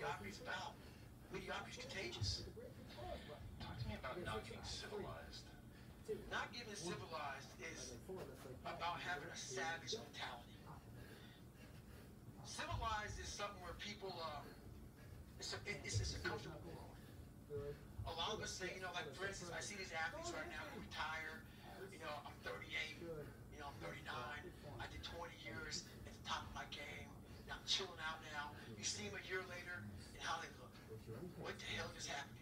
geography's contagious. Talk to me about not being civilized. Not getting civilized is about having a savage mentality. Civilized is something where people, uh, it's, a, it's, it's a comfortable world. A lot of us say, you know, like for You see them a year later and how they look. What the hell just happened